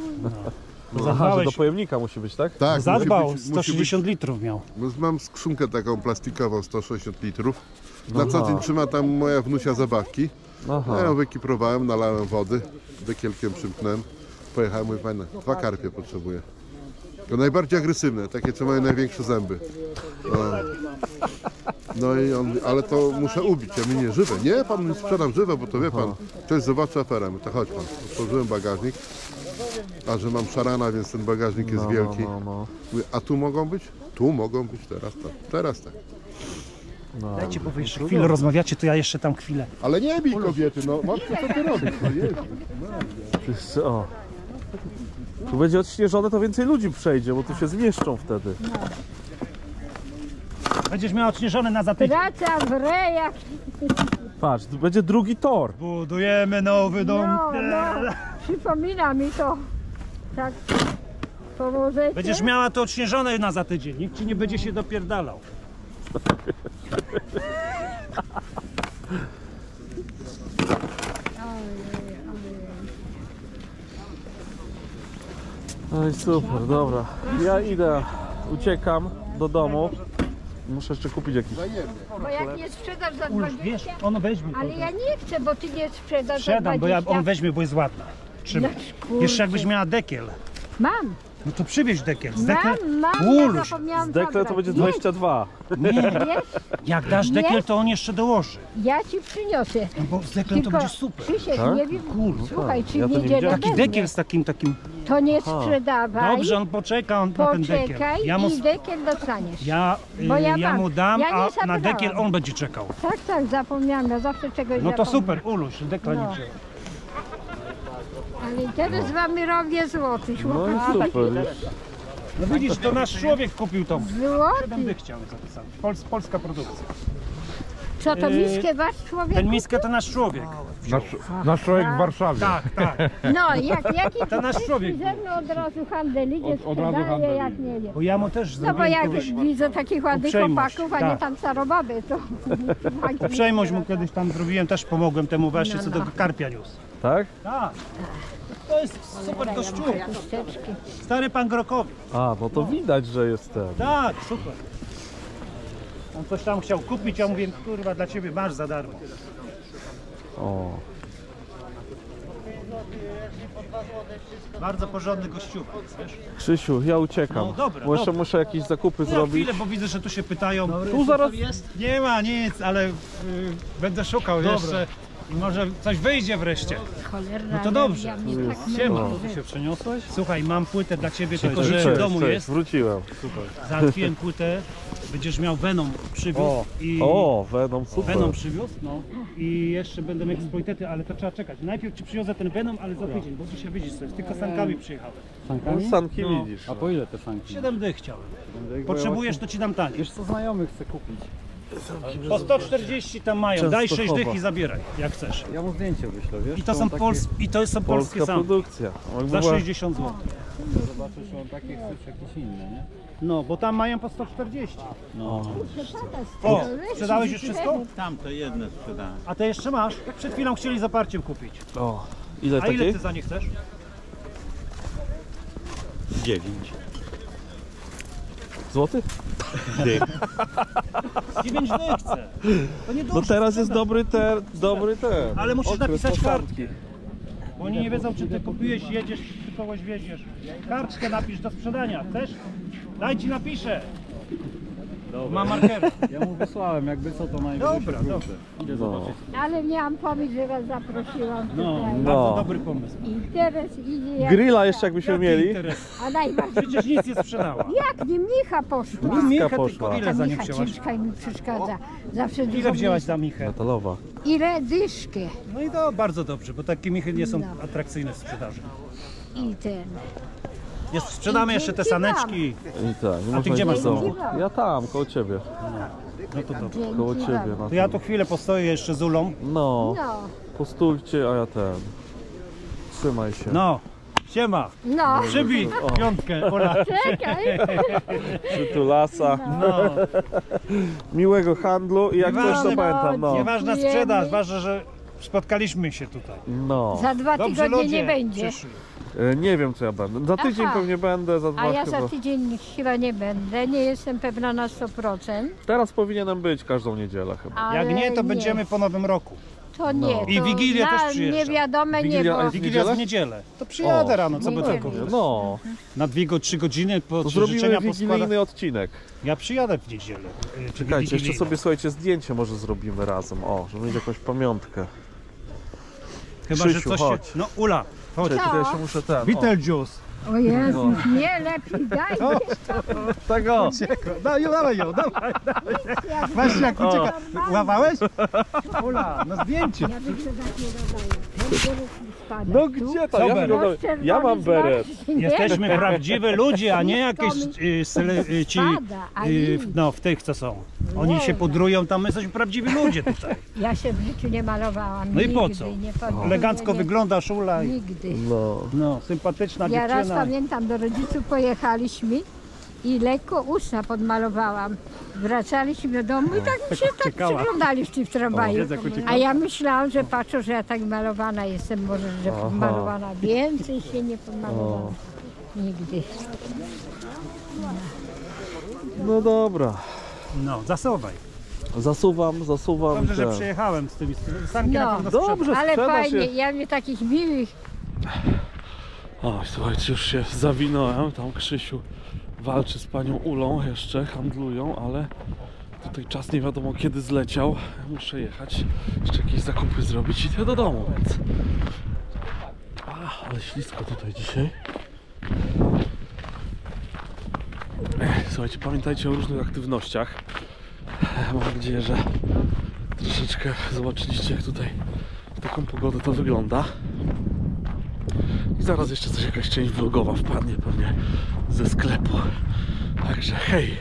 Aha, że Zadbałeś. do pojemnika musi być, tak? Tak, Zadbał, musi być, musi być, 160 litrów miał. bo mam skrzynkę taką plastikową, 160 litrów. Na co dzień trzyma tam moja wnusia zabawki. Aha. Ja ją wykiprowałem, nalałem wody, dekielkiem przymknąłem. Pojechałem, mówię, panie, dwa karpie potrzebuję. To najbardziej agresywne, takie co mają największe zęby. No, no i on, mówi, ale to muszę ubić, ja mówię, nie, żywe. Nie, pan mi sprzedam żywe, bo to wie pan, ktoś zobaczy aferę. Mówię, To chodź pan, otworzyłem bagażnik, a że mam szarana, więc ten bagażnik jest No, wielki. no, no. Mówię, a tu mogą być? Tu mogą być, teraz tak, teraz tak. no. Dajcie, bo wy jeszcze chwilę rozmawiacie, to ja jeszcze tam chwilę. Ale nie bij kobiety, no matko, co ty robisz? No, o. Tu będzie odśnieżone, to więcej ludzi przejdzie, bo tu się zmieszczą wtedy. Będziesz miał odśnieżone na za tydzień. Praca w rejach. Patrz, tu będzie drugi tor. Budujemy nowy dom. No, no, przypomina mi to. Tak, pomożecie? Będziesz miała to odśnieżone na za tydzień. Nikt ci nie będzie się dopierdalał. No i super, dobra. Ja idę, uciekam do domu. Muszę jeszcze kupić jakiś. Bo jak nie sprzedasz za Uluś, 20, wiesz, on weźmie ale ja nie chcę, bo ty nie sprzedasz Sprzedam, za bo ja, 20. on weźmie, bo jest ładna. Trzymaj. No, kurczę. Jeszcze jakbyś miała dekiel. Mam, No to przywieź dekiel. Z dekiel? mam, mam, ja Uluś, zapomniałam Z dekle to zabrać. będzie Nie, 22. Nie, Wiesz, jak dasz Nie. dekiel, to on jeszcze dołoży. ja ci przyniosę. No bo z deklem to Tylko, będzie super. Krzysiek, Tak? nie wiem, słuchaj, czy ja to nie niedzielę widziałem. Taki wezmę. dekiel z takim, takim... To nie sprzedawaj, Dobrze, on poczeka on na ten dekiel. poczekaj Ja mu, i dekiel dostaniesz. ja, y, Bo ja ja mam. mu dam, Ja nie a na dekiel on będzie czekał. Tak, tak, zapomniałam, ja zawsze czegoś No to zapomnę. super, Uluś, dekla No. nie wziął. Ale teraz z wami robię złoty, No i super. No widzisz, to nasz człowiek kupił tą. Złoty? Będę chciał zapisać. Pols, polska produkcja. Co to, Yy, miskę wasz człowiek? Ten miskę to nasz człowiek. Nasz, nasz człowiek w Warszawie. Tak, tak. No, jak, jaki To nasz człowiek ze mną od razu handel idzie, Od- od razu sprzedaje, handel jak idzie. nie wiem. Bo ja mu też No bo zrobiłem jak kiedyś. widzę takich ładnych Uprzejmość, chłopaków, a nie tak. tam starobaby, to... Uprzejmość mu kiedyś tam zrobiłem, też pomogłem temu właśnie, No, co do karpia niósł. Tak? Tak. To jest super kościół. Stary pan Grokowi. A, no to widać, że jest ten. Tak, super. On coś tam chciał kupić, ja mówię, kurwa, dla ciebie masz za darmo. O. Bardzo porządny gościuch, wiesz? Krzysiu, ja uciekam. No dobra, bo jeszcze dobra. muszę jakieś zakupy Na zrobić. chwilę, bo widzę, że tu się pytają. Tu zaraz Nie ma nic, ale y, będę szukał jeszcze. Może coś wyjdzie wreszcie. Cholerna No to dobrze. alergia mnie tak Siema. męczy, że- się przeniosłeś? Słuchaj, mam płytę dla ciebie, tylko Cześć, że w domu cześć, jest. Wróciłem. Załatwiłem płytę. Będziesz miał Venom przywiózł i O, Venom, super. Venom przywiózł, no. I jeszcze będę miał eksploitety, ale to trzeba czekać. Najpierw ci przywiozę ten Venom, ale za tydzień, bo dzisiaj widzisz sobie, tylko sankami przyjechałem. No, sanki No. widzisz. A po ile te sanki? 7 dych chciałem. Potrzebujesz, to ci dam taniej. Wiesz co znajomy chce kupić. Po 140 tam mają. Daj 6 Częstochowa. dych i zabieraj, jak chcesz. Ja mu zdjęcie wyślę, wiesz? I to są, takie- pols i to są polskie Polska produkcja. Jakby Za była- 60 zł. Zobaczysz, że on takie chce, czy jakieś inne, nie? No, bo tam mają po 140. No. O, sprzedałeś już wszystko? Tam to jedno sprzedałem. A te jeszcze masz? Przed chwilą chcieli zaparciem kupić. O, ile A ile takiej? ty za nie chcesz? Dziewięć. Złotych? 9 dych chcę. To nie No teraz jest dobry ten, dobry ten. Ale musisz okres napisać na kartki. Bo oni nie wiedzą, czy ty kupiłeś, jedziesz, czy kogoś wieziesz. Kartkę napisz do sprzedania. Chcesz? Daj ci napiszę. Ma marker. Ja mu wysłałem, jakby co to najwyżej Dobra, wrócę. Idę No. zobaczyć. Ale miałam pomysł, że was zaprosiłam No, tutaj. No. bardzo dobry pomysł. Interes idzie jak... Grilla jeszcze jakbyśmy Jaki mieli. interes? A najważniejsze, Przecież nic nie sprzedała. jak nie mnicha poszła. Nie Michę, poszła. tylko ile za nie mnicha wzięłaś? ciężka i mi przeszkadza. Zawsze Ile wzięłaś za Michę? Metalowa. Ile dyszkę. No i to bardzo dobrze, bo takie Michy nie są No. atrakcyjne w sprzedaży. I ten. Jest, sprzedamy jeszcze te saneczki. I tak, nie można gdzie iść masz do domu. Ja tam, koło ciebie. No to dobrze. Dzięki Koło ciebie. To ja tu chwilę postoję jeszcze z Ulą. No, No, postulcie, a ja ten. Trzymaj się. No, siema. no. Przybij piątkę, Ula. Czekaj. Przytulasa. No, Miłego handlu i jak coś to Nieważne, pamiętam, no. nieważna Dziękujemy. sprzedaż, ważne, że spotkaliśmy się tutaj. No. Za dwa Dobrze tygodnie ludzie nie będzie. przyszli. E, Nie wiem co ja będę. Za tydzień Aha. pewnie będę, za dwa A ja chyba. za tydzień chyba nie będę. Nie jestem pewna na 100%. Teraz powinienem być każdą niedzielę chyba. Ale Jak nie, to będziemy po nowym roku. To nie. No. To I Wigilię na też przyjeżdżam. Niewiadome Wigilia, niebo. a jest Wigilia niedzielę? w niedzielę. To przyjadę O, rano, co by nie tylko. No, Na dwie, go- trzy godziny po to życzenia zrobimy wigilijny odcinek. Ja przyjadę w niedzielę. y, czyli Czekajcie, jeszcze wigilijną. sobie słuchajcie, zdjęcie może zrobimy razem. O, żeby mieć jakąś pamiątkę. Chyba, Krzysiu, że coś chodź. się... No Ula, chodź. Tylko się muszę ten. O, Beetlejuice. O Jezus, nie lepiej daj. tego! No i dawaj ją, dawaj. Właśnie jak ucieka. Ławałeś? Ula, no zdjęcie. Ja bym się tak nie. No gdzie to? Co Ja, beret? wyglądam... ja mam beret. nie? Jesteśmy prawdziwi ludzie, a nie jakieś y, syle, y, ci Spada, a y, nic. no w tych co są. Oni się pudrują, tam my jesteśmy prawdziwi ludzie tutaj. Ja się w życiu nie malowałam. No i po nigdy, co? Nie podróżuję, Elegancko nie- wyglądasz Ula. i- Nigdy. No. No, sympatyczna Ja raz dziewczyna. pamiętam, do rodziców pojechaliśmy i lekko usta podmalowałam. Wracaliśmy do domu i tak mi się tak czekała. przyglądali w tym tramwaju. Uciekała. A ja myślałam, że patrzą, że ja tak malowana jestem, może, że podmalowana. Więcej się nie podmalowałam. Nigdy. No dobra. No, zasuwaj. Zasuwam, zasuwam. Dobrze, że przyjechałem z tymi sanki na No. pewno Dobrze. Ale fajnie, się. ja mnie takich miłych O, słuchajcie, już się zawinąłem. Tam Krzysiu walczy z panią Ulą jeszcze, handlują, ale tutaj czas nie wiadomo kiedy zleciał. Muszę jechać, jeszcze jakieś zakupy zrobić i idę do domu, więc... A, ale ślisko tutaj dzisiaj. Słuchajcie, pamiętajcie o różnych aktywnościach. Mam nadzieję, że troszeczkę zobaczyliście jak tutaj w taką pogodę to wygląda. I zaraz jeszcze coś, jakaś część vlogowa wpadnie pewnie ze sklepu. Także hej!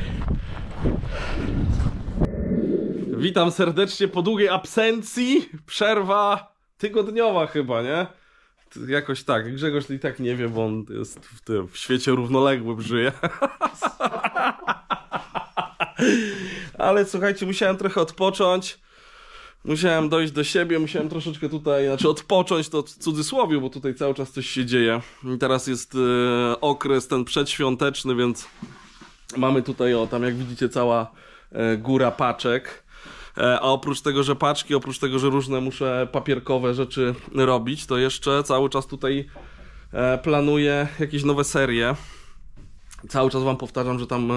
Witam serdecznie po długiej absencji. Przerwa tygodniowa chyba, nie? Jakoś tak. Grzegorz i tak nie wie, bo on jest w tym w świecie równoległym żyje. Ale słuchajcie, musiałem trochę odpocząć. Musiałem dojść do siebie, musiałem troszeczkę tutaj, znaczy odpocząć to w cudzysłowie, bo tutaj cały czas coś się dzieje. I teraz jest e, okres ten przedświąteczny, więc mamy tutaj, o tam jak widzicie, cała e, góra paczek. E, A oprócz tego, że paczki, oprócz tego, że różne muszę papierkowe rzeczy robić, to jeszcze cały czas tutaj planuję jakieś nowe serie. Cały czas wam powtarzam, że tam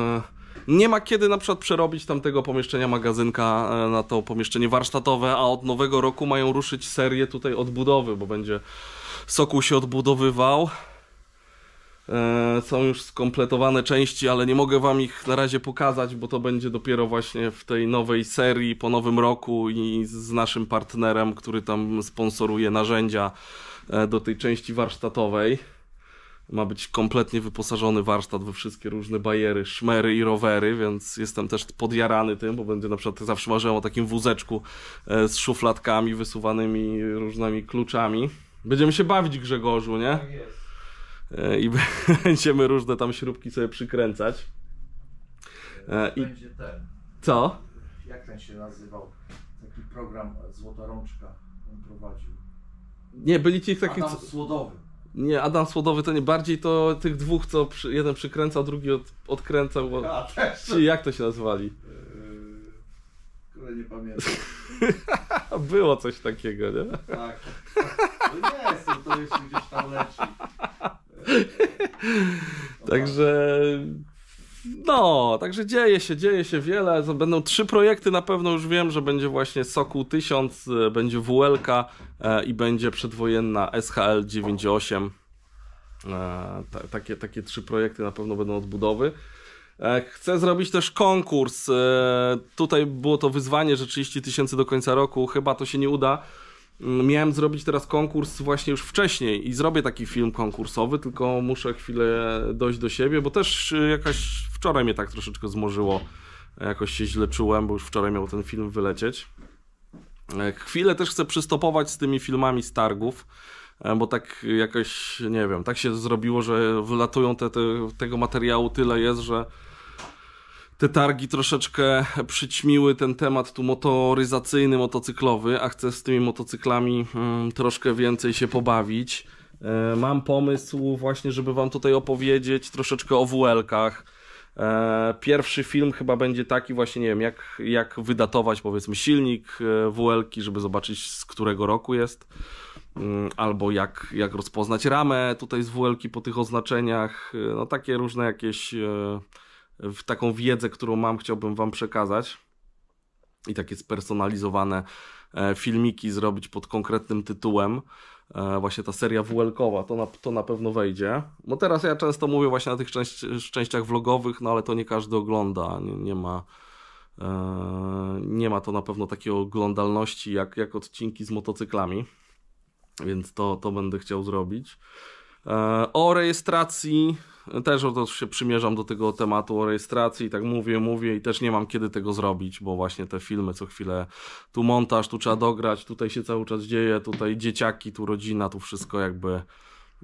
nie ma kiedy na przykład przerobić tamtego pomieszczenia magazynka e, na to pomieszczenie warsztatowe, a od nowego roku mają ruszyć serię tutaj odbudowy, bo będzie Sokół się odbudowywał. E, Są już skompletowane części, ale nie mogę wam ich na razie pokazać, bo to będzie dopiero właśnie w tej nowej serii po nowym roku i z naszym partnerem, który tam sponsoruje narzędzia e, do tej części warsztatowej. Ma być kompletnie wyposażony warsztat we wszystkie różne bajery, szmery i rowery, więc jestem też podjarany tym, bo będzie na przykład zawsze marzyłem o takim wózeczku e, z szufladkami wysuwanymi różnymi kluczami. Będziemy się bawić Grzegorzu, nie? E, I będziemy różne tam śrubki sobie przykręcać. E, I Będzie ten, co? jak ten się nazywał, taki program Złota Rączka on prowadził. Nie, byli ci takich... Adam Słodowy. Nie, Adam Słodowy to nie bardziej to tych dwóch, co przy, jeden przykręcał, drugi od, odkręcał. Bo... A też. Czy jak to się nazywali? Yy, nie pamiętam. Było coś takiego, nie? Tak. No nie jestem, to jeszcze gdzieś tam leci. Także. No, także dzieje się, dzieje się wiele. Będą trzy projekty, na pewno już wiem, że będzie właśnie Sokół 1000, e, będzie WLK e, i będzie przedwojenna SHL 98. E, ta, takie, takie trzy projekty na pewno będą odbudowy. Chcę zrobić też konkurs. Tutaj było to wyzwanie, że 30 tysięcy do końca roku. Chyba to się nie uda. Mm, Miałem zrobić teraz konkurs właśnie już wcześniej i zrobię taki film konkursowy, tylko muszę chwilę dojść do siebie, bo też y, jakaś wczoraj mnie tak troszeczkę zmorzyło. Jakoś się źle czułem, bo już wczoraj miał ten film wylecieć. E, Chwilę też chcę przystopować z tymi filmami z targów, e, bo tak jakoś, nie wiem, tak się zrobiło, że wylatują te, te, tego materiału tyle jest, że te targi troszeczkę przyćmiły ten temat tu motoryzacyjny, motocyklowy, a chcę z tymi motocyklami mm, troszkę więcej się pobawić. E, mam pomysł właśnie, żeby wam tutaj opowiedzieć troszeczkę o WL-kach. E, pierwszy film chyba będzie taki właśnie, nie wiem, jak, jak wydatować powiedzmy silnik e, WL-ki, żeby zobaczyć z którego roku jest. Mm, Albo jak, jak rozpoznać ramę tutaj z WL-ki po tych oznaczeniach. E, No takie różne jakieś e, w taką wiedzę, którą mam, chciałbym Wam przekazać i takie spersonalizowane e, filmiki zrobić pod konkretnym tytułem. E, Właśnie ta seria WL-kowa, to na, to na pewno wejdzie. Bo teraz ja często mówię właśnie na tych częściach vlogowych, no ale to nie każdy ogląda, nie, nie ma. e, Nie ma to na pewno takiej oglądalności jak, jak odcinki z motocyklami, więc to, to będę chciał zrobić. E, O rejestracji też o to się przymierzam do tego tematu o rejestracji, tak mówię, mówię i też nie mam kiedy tego zrobić, bo właśnie te filmy co chwilę, tu montaż, tu trzeba dograć, tutaj się cały czas dzieje, tutaj dzieciaki, tu rodzina, tu wszystko jakby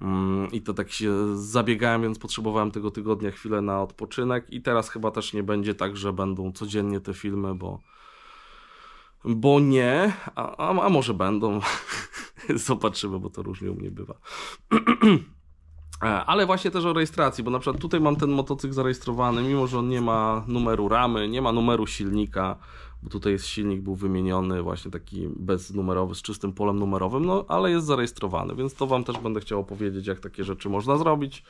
mm, i to tak się zabiegałem, więc potrzebowałem tego tygodnia chwilę na odpoczynek i teraz chyba też nie będzie tak, że będą codziennie te filmy, bo bo nie, a, a, a może będą. Zobaczymy, bo to różnie u mnie bywa. E, Ale właśnie też o rejestracji, bo na przykład tutaj mam ten motocykl zarejestrowany, mimo że on nie ma numeru ramy, nie ma numeru silnika, bo tutaj jest silnik był wymieniony właśnie taki beznumerowy, z czystym polem numerowym, no ale jest zarejestrowany, więc to wam też będę chciał opowiedzieć, jak takie rzeczy można zrobić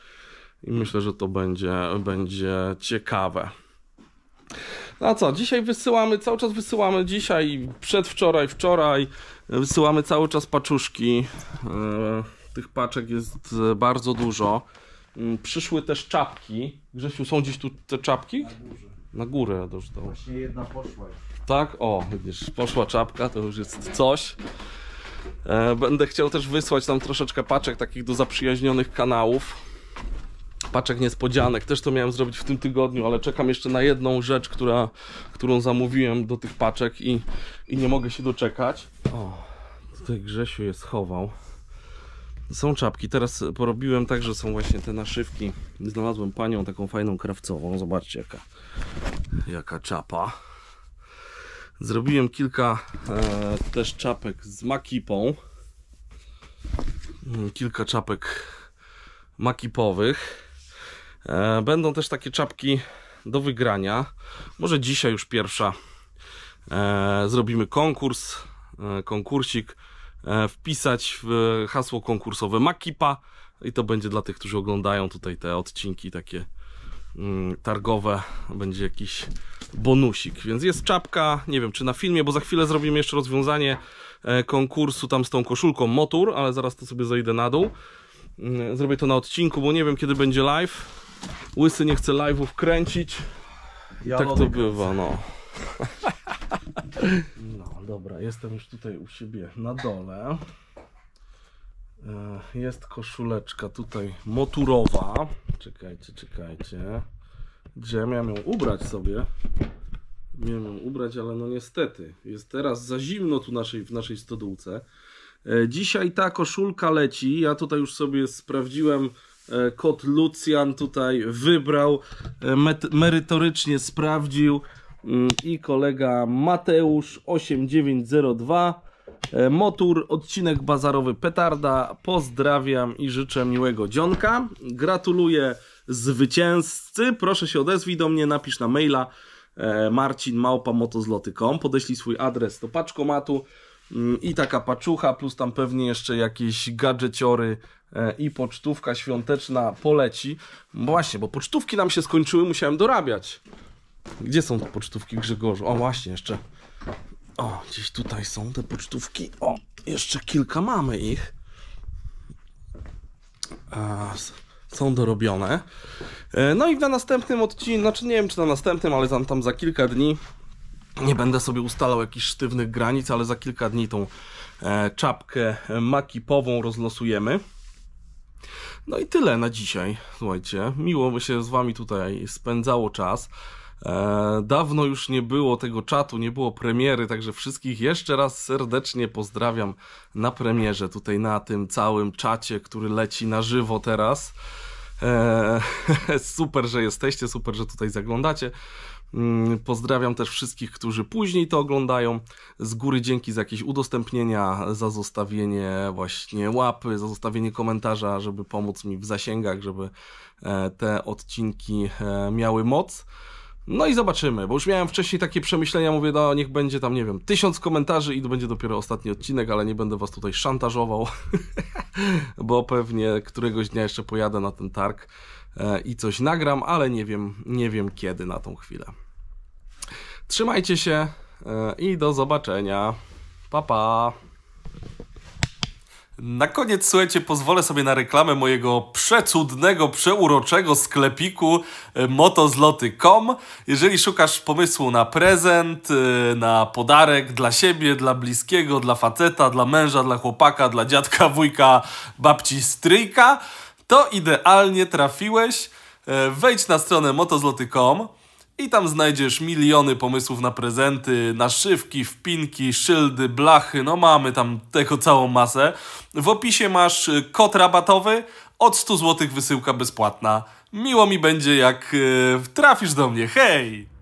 i myślę, że to będzie, będzie ciekawe. No a co, dzisiaj wysyłamy, cały czas wysyłamy, dzisiaj, przedwczoraj, wczoraj, wysyłamy cały czas paczuszki. E, Tych paczek jest e, bardzo dużo. Mm, Przyszły też czapki. Grzesiu, są gdzieś tu te czapki? Na górze. Na górę już to. Właśnie jedna poszła. Tak? O, widzisz, poszła czapka, to już jest coś. E, Będę chciał też wysłać tam troszeczkę paczek takich do zaprzyjaźnionych kanałów. Paczek niespodzianek, też to miałem zrobić w tym tygodniu, ale czekam jeszcze na jedną rzecz, która, którą zamówiłem do tych paczek i, i nie mogę się doczekać. O, tutaj Grzesiu je schował. Są czapki, teraz porobiłem tak, że są właśnie te naszywki. Znalazłem panią taką fajną krawcową, zobaczcie jaka, jaka czapa. Zrobiłem kilka e, też czapek z makipą. Mm, Kilka czapek makipowych. E, będą też takie czapki do wygrania. Może dzisiaj już pierwsza e, zrobimy konkurs, e, konkursik, wpisać w hasło konkursowe Makipa i to będzie dla tych, którzy oglądają tutaj te odcinki takie mm, targowe, będzie jakiś bonusik, więc jest czapka, nie wiem czy na filmie, bo za chwilę zrobimy jeszcze rozwiązanie konkursu tam z tą koszulką Motor, ale zaraz to sobie zejdę na dół. Mm, Zrobię to na odcinku, bo nie wiem kiedy będzie live. Łysy nie chce live'ów kręcić. tak to bywa, no. No dobra, jestem już tutaj u siebie na dole. E, Jest koszuleczka tutaj moturowa. Czekajcie, czekajcie. Gdzie miałem ją ubrać sobie? Miałem ją ubrać, ale no niestety. Jest teraz za zimno tu naszej, w naszej stodółce. E, Dzisiaj ta koszulka leci. Ja tutaj już sobie sprawdziłem. E, Kod Lucjan tutaj wybrał, e, merytorycznie sprawdził mm, i kolega Mateusz 8902 e, Motor, odcinek bazarowy Petarda. Pozdrawiam i życzę miłego dzionka. Gratuluję zwycięzcy. Proszę się odezwij do mnie, napisz na maila marcinmałpamotozloty.com podeślij swój adres do paczkomatu i taka paczucha, plus tam pewnie jeszcze jakieś gadżeciory e, i pocztówka świąteczna poleci. Właśnie, bo pocztówki nam się skończyły, musiałem dorabiać. Gdzie są te pocztówki Grzegorzu? O właśnie, jeszcze. O, gdzieś tutaj są te pocztówki. O, jeszcze kilka mamy ich. A, s- są dorobione. E, No i na następnym odcinku, znaczy nie wiem czy na następnym, ale tam, tam za kilka dni nie będę sobie ustalał jakichś sztywnych granic, ale za kilka dni tą e, czapkę e, makipową rozlosujemy. No i tyle na dzisiaj. Słuchajcie, miło mi się z wami tutaj spędzało czas. E, dawno już nie było tego czatu, nie było premiery, także wszystkich jeszcze raz serdecznie pozdrawiam na premierze, tutaj na tym całym czacie, który leci na żywo teraz. Super, że jesteście, super, że tutaj zaglądacie. Mm, Pozdrawiam też wszystkich, którzy później to oglądają. Z góry dzięki za jakieś udostępnienia, za zostawienie właśnie łapy, za zostawienie komentarza, żeby pomóc mi w zasięgach, żeby e, te odcinki e, miały moc. No i zobaczymy, bo już miałem wcześniej takie przemyślenia, mówię, no niech będzie tam, nie wiem, tysiąc komentarzy i to będzie dopiero ostatni odcinek, ale nie będę was tutaj szantażował, bo pewnie któregoś dnia jeszcze pojadę na ten targ i coś nagram, ale nie wiem, nie wiem kiedy na tą chwilę. Trzymajcie się e, i do zobaczenia. Pa pa. Na koniec, słuchajcie, pozwolę sobie na reklamę mojego przecudnego, przeuroczego sklepiku e, motozloty.com. Jeżeli szukasz pomysłu na prezent, e, na podarek dla siebie, dla bliskiego, dla faceta, dla męża, dla chłopaka, dla dziadka, wujka, babci, stryjka, to idealnie trafiłeś. E, Wejdź na stronę motozloty.com i tam znajdziesz miliony pomysłów na prezenty, naszywki, wpinki, szyldy, blachy, no mamy tam tego całą masę. W opisie masz y, kod rabatowy, od 100 zł wysyłka bezpłatna. Miło mi będzie jak y, trafisz do mnie, hej!